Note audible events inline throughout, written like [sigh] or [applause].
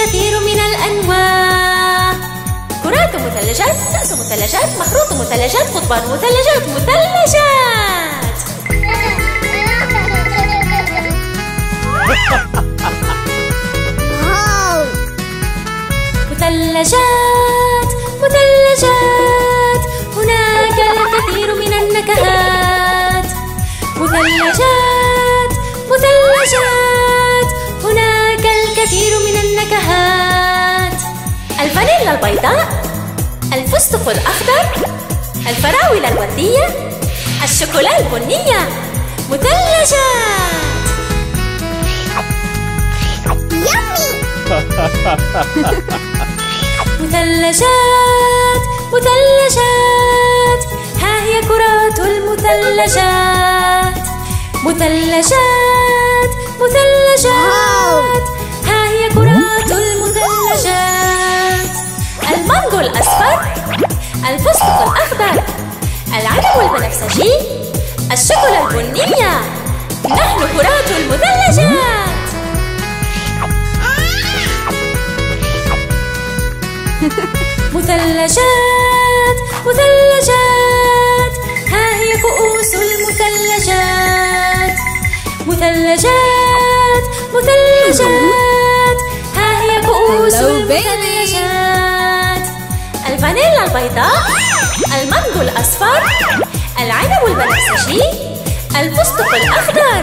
الكثير من الأنواع. كرات مثلجات كأس مثلجات مخروط مثلجات قضبان مثلجات مثلجات. مثلجات مثلجات. هناك الكثير من النكهات. مثلجات مثلجات. الكثير من النكهات. الفانيلا البيضاء الفستق الأخضر الفراولة الوردية الشوكولا البنية. مثلجات مثلجات مثلجات. ها هي كرات المثلجات. مثلجات مثلجات. هي كرات المثلجات المانجو الأصفر الفستق الأخضر العنب البنفسجي الشوكولا البنية. نحن كرات المثلجات [laughs] مثلجات مثلجات. ها هي كؤوس المثلجات. مثلجات مثلجات. المثلجات الفانيلا البيضاء. المانجو الأصفر. العنب البنفسجي. الفستق الأخضر.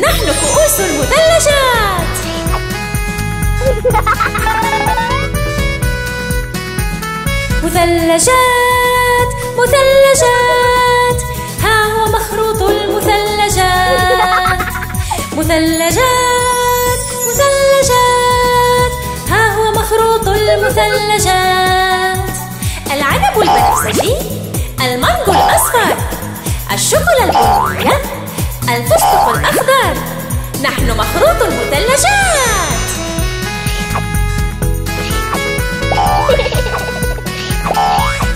نحن كؤوس المثلجات. مثلجات مثلجات. ها هو مخروط المثلجات. مثلجات مثلجات. المثلجات. العنب البنفسجي المانجو الأصفر الشوكولا البنية الفستق الأخضر. نحن مخروط المثلجات.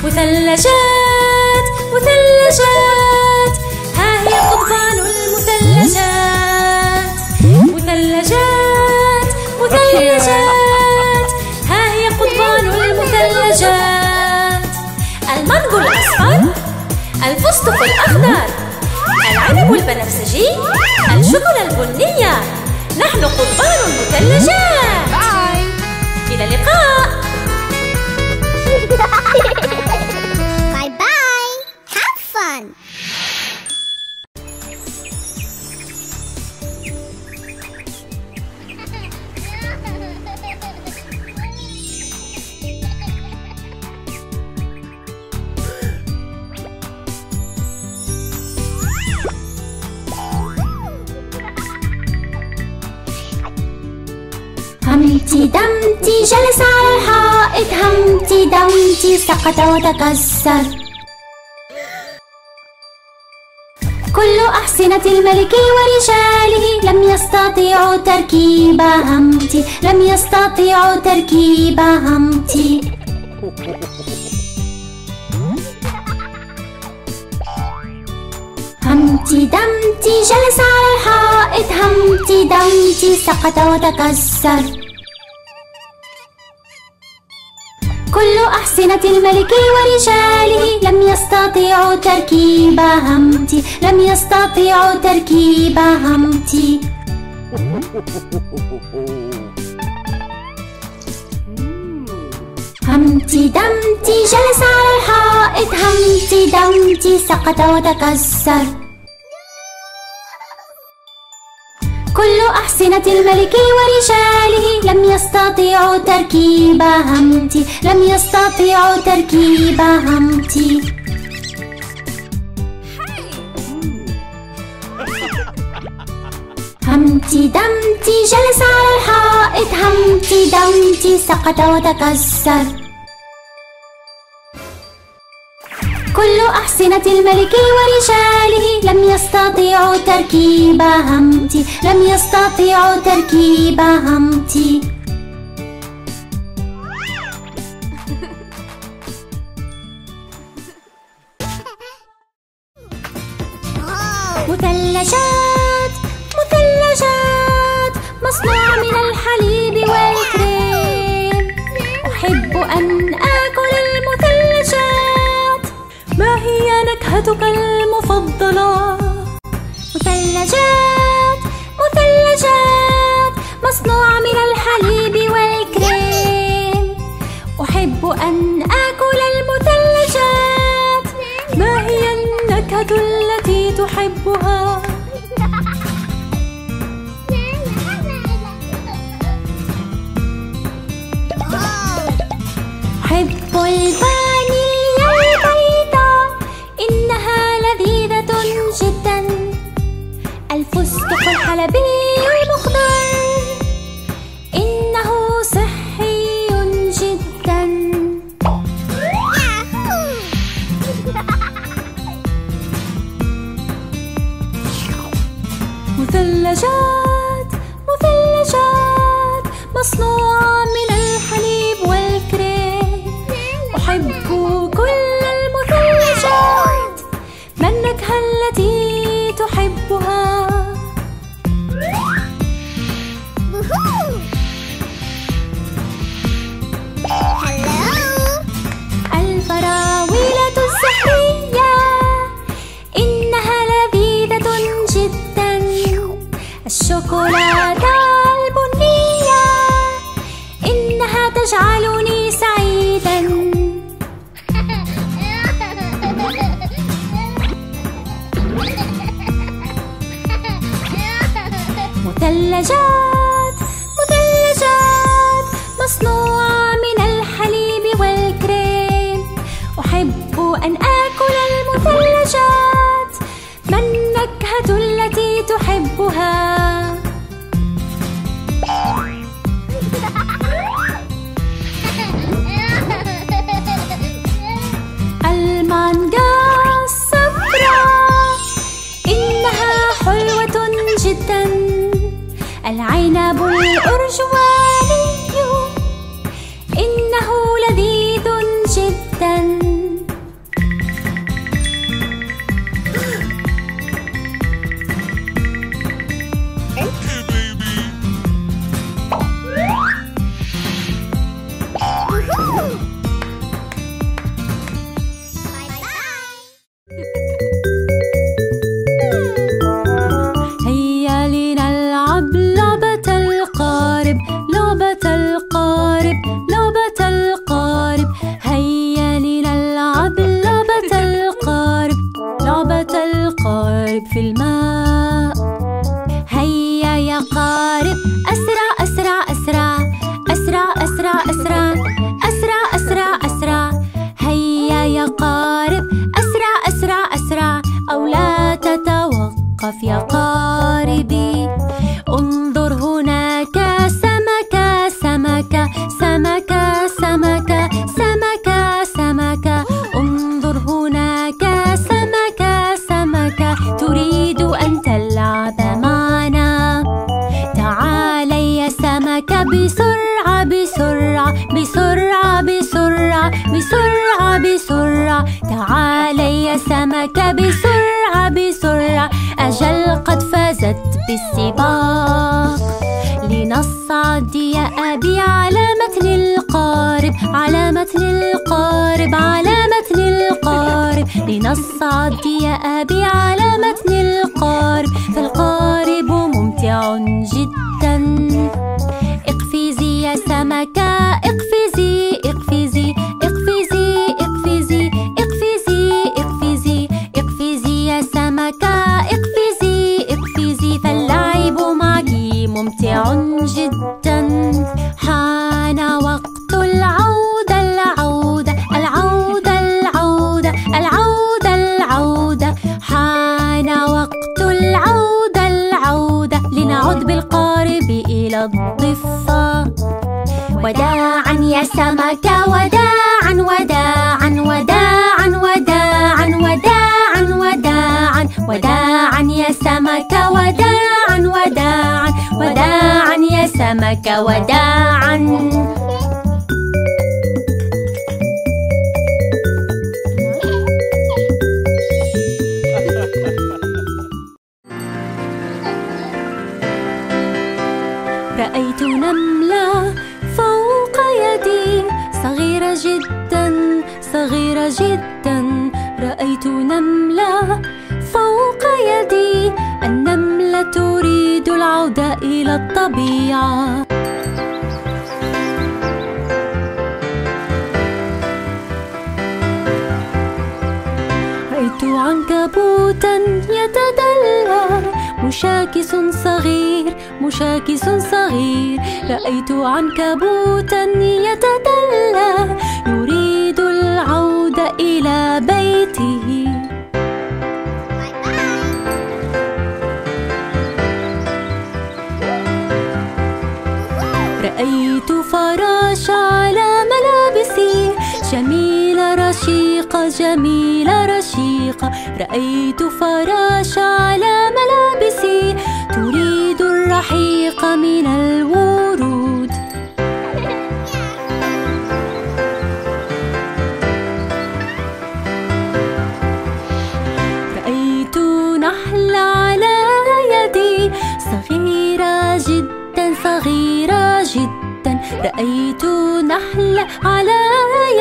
مثلجات مثلجات. ها هي قضبان المثلجات. مثلجات مثلجات. الفستق الأخضر العنب البنفسجي الشوكولا البنية نحن قضبان المثلجات إلى اللقاء [laughs] bye bye. Have fun. همتي دمتي سقط وتكسر. كل أحصنة الملك ورجاله لم يستطيعوا تركيب همتي لم يستطيعوا تركيب همتي. همتي دمتي جلس على الحائط همتي دمتي سقط وتكسر. كل أحصنة الملك ورجاله لم يستطيعوا تركيب همتي لم يستطيعوا تركيب همتي همتي دمتي جلس على الحائط همتي دمتي سقط وتكسر. كل أحصنة الملك ورجاله لم يستطيعوا تركيب همتي لم يستطيعوا تركيب همتي. [laughs] همتي دمتي جلس على الحائط همتي دمتي سقط وتكسر. كل أحصنة الملك ورجاله لم يستطيعوا تركيب همتي لم يستطيعوا تركيب همتي [laughs] مثلجات نكهتك المفضلة. مثلجات مثلجات مصنوعة من العنب الأرجوان نصعد يا أبي على وداعا يا سمكة وداعا وداعا وداعا وداعا وداعا وداعا وداعا يا سمكة وداعا وداعا وداعا يا سمكة وداعا. صغيرة جدا رأيت نملة فوق يدي النملة تريد العودة إلى الطبيعة. رأيت عنكبوتا يتدلى مشاكس صغير مشاكس صغير. رأيت عنكبوتا يتدلى بيته رأيت فراش على ملابسي جميلة رشيقة جميلة رشيقة رأيت فراش على نحلة على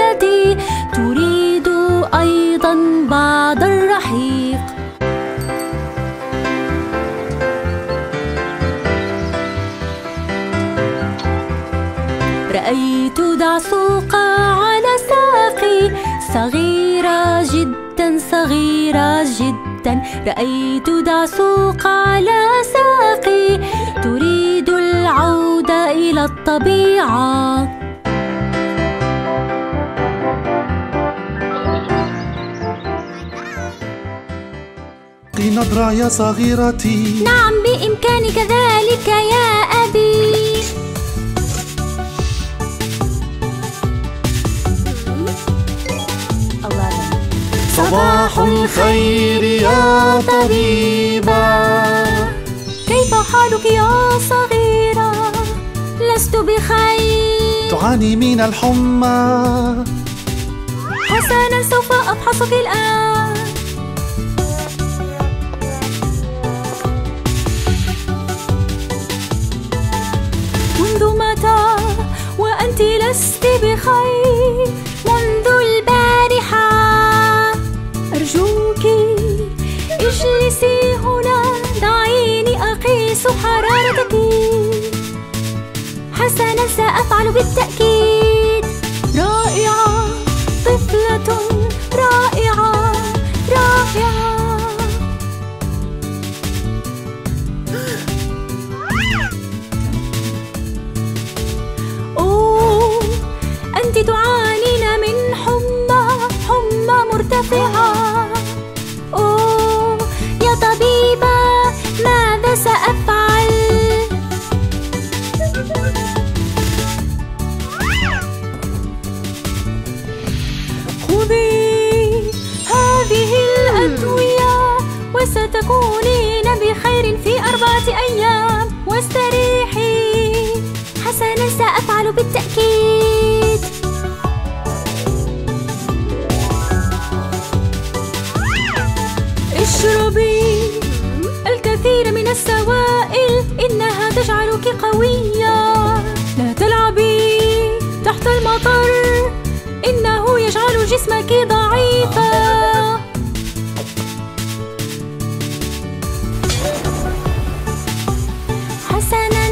يدي. تريد أيضا بعض الرحيق. رأيت دعسوقة على ساقي. صغيرة جدا صغيرة جدا. رأيت دعسوقة على ساقي. تريد العودة إلى الطبيعة. نظرة يا صغيرتي. نعم بإمكانك ذلك يا أبي. صباح الخير يا طبيبة. كيف حالك يا صغيرة؟ لست بخير. تعاني من الحمى. حسنا سوف أفحصك الآن. منذ متى وأنت لست بخير؟ منذ البارحة. أرجوك اجلسي هنا. دعيني أقيس حرارتك. حسنا سأفعل بالتأكيد. السوائل إنها تجعلك قوية لا تلعبي تحت المطر إنه يجعل جسمك ضعيفا. حسنا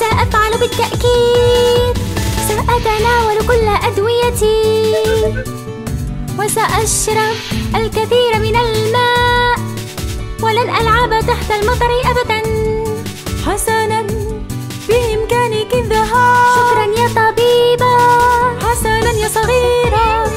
سأفعل بالتأكيد. سأتناول كل أدويتي. وسأشرب تحت المطر أبدا. حسنا بإمكانك الذهاب. شكرا يا طبيبة. حسنا يا صغيرة.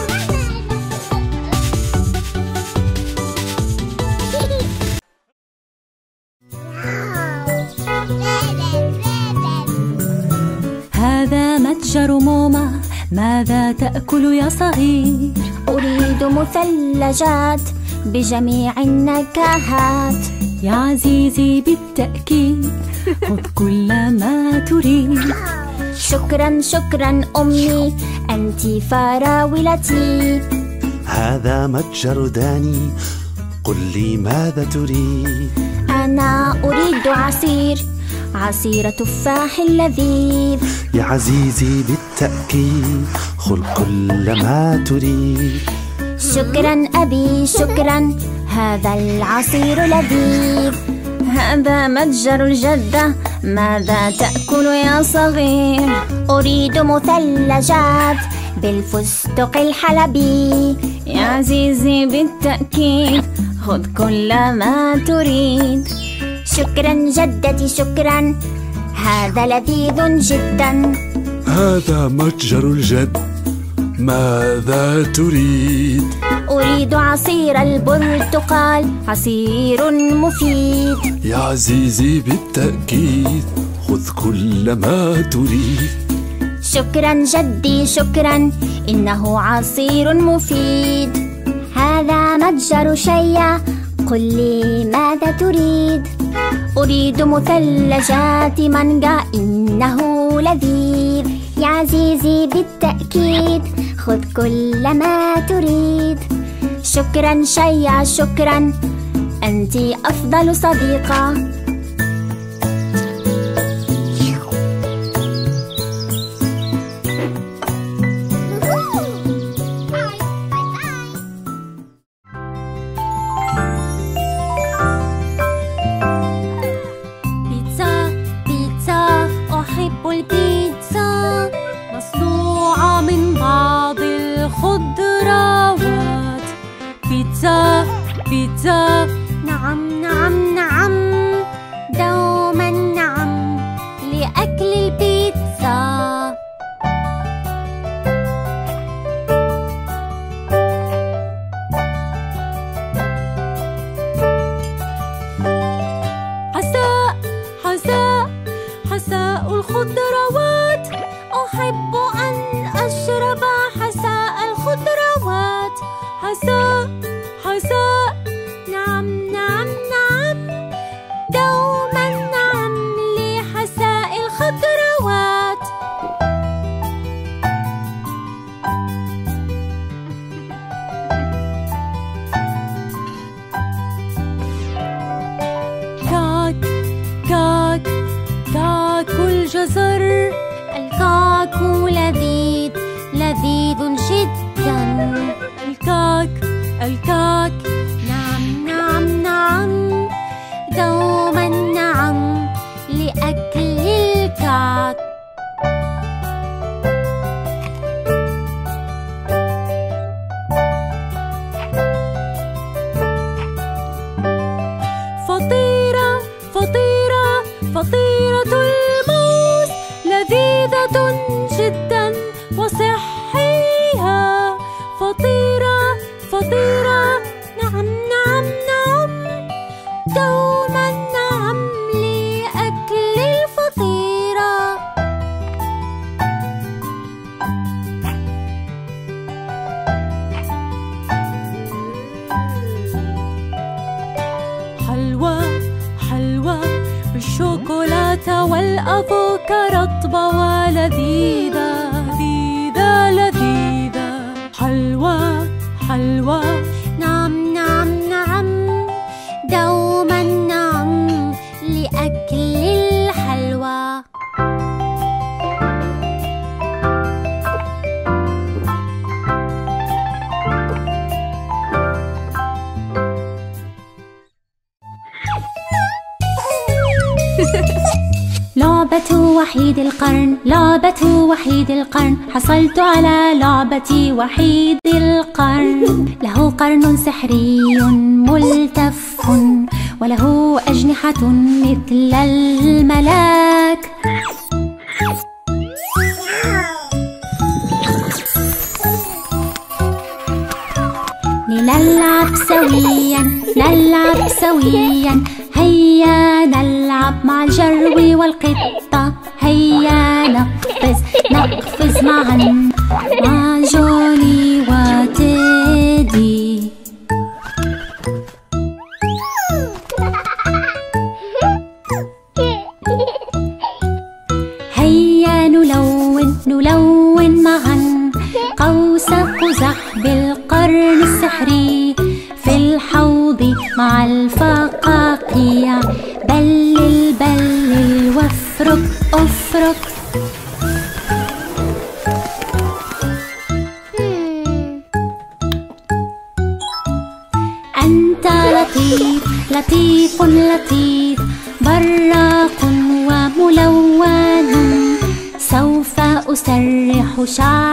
هذا متجر ماما ماذا تأكل يا صغير؟ أريد مثلجات بجميع النكهات. يا عزيزي بالتأكيد. [laughs] خذ كل ما تريد. شكرا شكرا أمي. أنت فراولتي. هذا متجر داني. قل لي ماذا تريد؟ أنا أريد عصير. عصير تفاح لذيذ. يا عزيزي بالتأكيد. خذ كل ما تريد. شكرا أبي شكرا. هذا العصير لذيذ. هذا متجر الجدة ماذا تأكل يا صغير؟ أريد مثلجات بالفستق الحلبي. يا عزيزي بالتأكيد خذ كل ما تريد. شكرا جدتي شكرا. هذا لذيذ جدا. هذا متجر الجد ماذا تريد؟ أريد عصير البرتقال عصير مفيد. يا عزيزي بالتأكيد خذ كل ما تريد. شكرا جدي شكرا. إنه عصير مفيد. هذا متجر شيا قل لي ماذا تريد؟ أريد مثلجات مانجا إنه لذيذ. يا عزيزي بالتأكيد خذ كل ما تريد. شكرا شيا شكرا. أنت أفضل صديقة. 삐져 삐져 جدا الكاك القرن لعبة وحيد القرن. حصلت على لعبة وحيد القرن. له قرن سحري ملتف وله أجنحة مثل الملاك. لنلعب سويا نلعب سويا. هيا نلعب مع الجرو والقطة هيا نقفز نقفز معا لطيف لطيف براق وملون. سوف أسرح شعري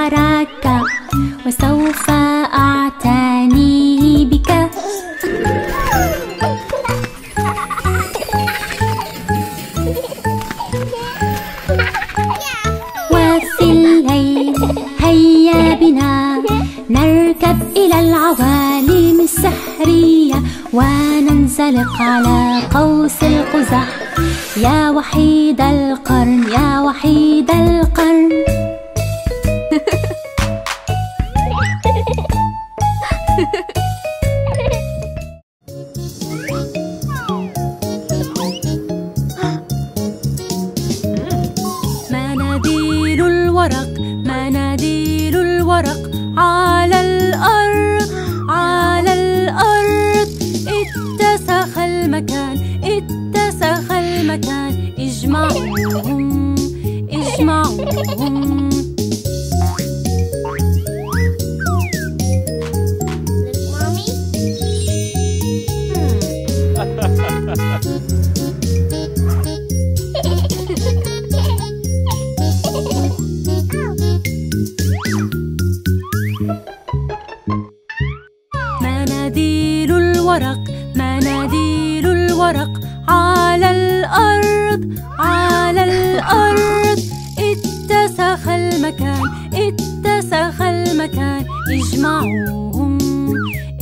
الورق مناديل الورق. على الأرض على الأرض. اتسخ المكان اتسخ المكان. اجمعوهم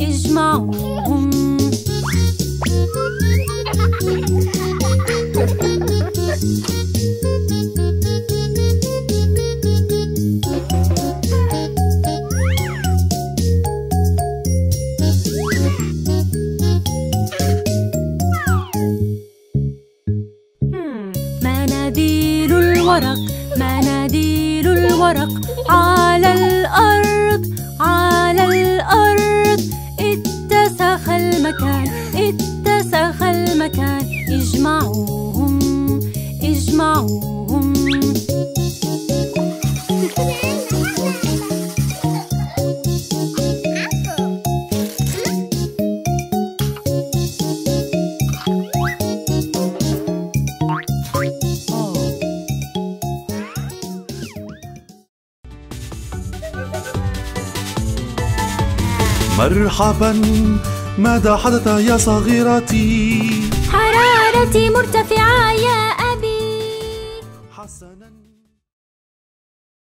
اجمعوهم. مرحبا ماذا حدث يا صغيرتي؟ حرارتي مرتفعة يا